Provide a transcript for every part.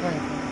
看一下。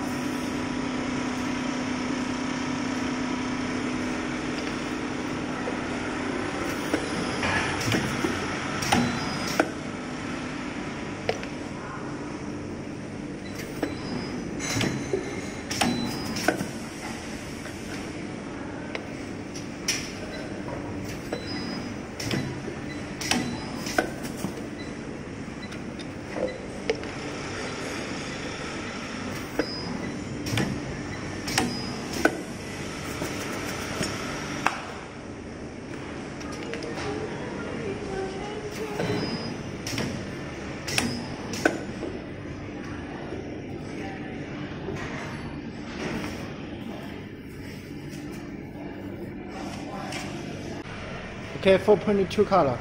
Okay, for printing two color.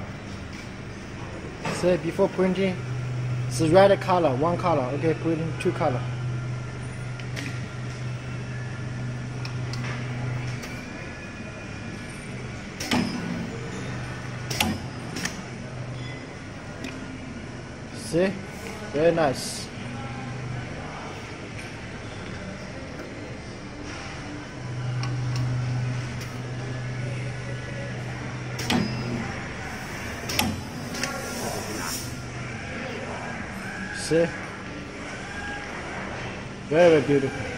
Say before printing, it's red color, one color. Okay, printing two color. See? Very nice. See? Very beautiful.